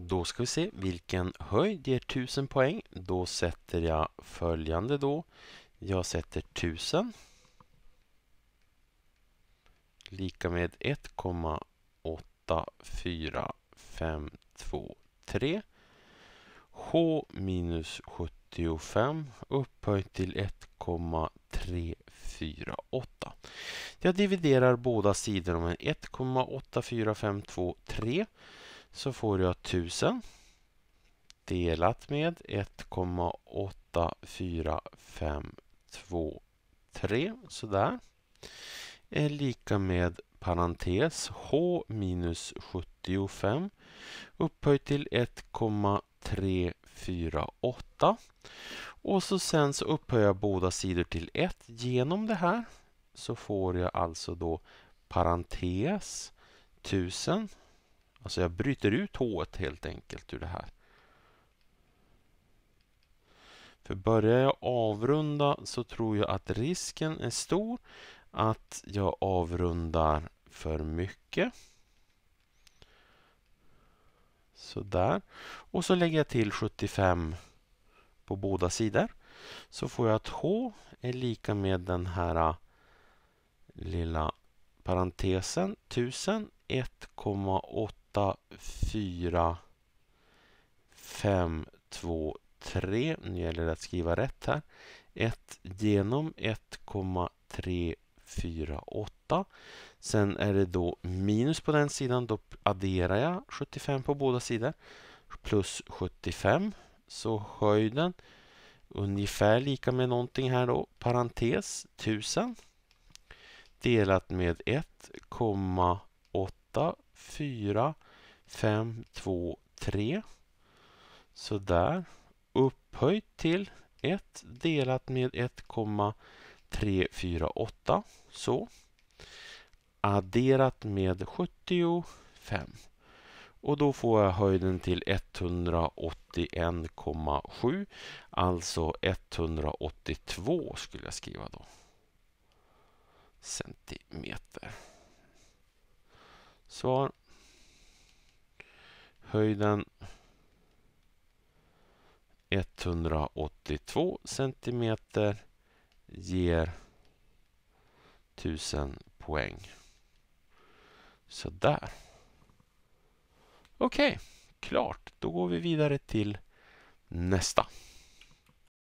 Då ska vi se vilken höjd ger 1000 poäng. Då sätter jag följande då. Jag sätter 1000 lika med 1,84523 H minus 75 upphöjt till 1,348. Jag dividerar båda sidorna med 1,84523 så får jag 1000 delat med 1,84523 sådär. Är lika med parentes H minus 75 upphöjt till 1,348 och så sen så upphöjer jag båda sidor till 1 genom det här så får jag alltså då parentes 1000 alltså jag bryter ut H helt enkelt ur det här för börjar jag avrunda så tror jag att risken är stor att jag avrundar för mycket. Sådär. Och så lägger jag till 75 på båda sidor. Så får jag att H är lika med den här äh, lilla parentesen 1000 1,84523. Nu gäller det att skriva rätt här. 1 genom 1,348. Sen är det då minus på den sidan. Då adderar jag 75 på båda sidor. Plus 75. Så höjden ungefär lika med någonting här då. Parentes 1000. Delat med 1,84523. Sådär. Upphöjt till 1 delat med 1,348. Så. Adderat med 75. Och då får jag höjden till 181,7. Alltså 182 skulle jag skriva då. Centimeter. Svar. Höjden 182 centimeter ger 1000 poäng. Sådär. Okej, okay, klart. Då går vi vidare till nästa.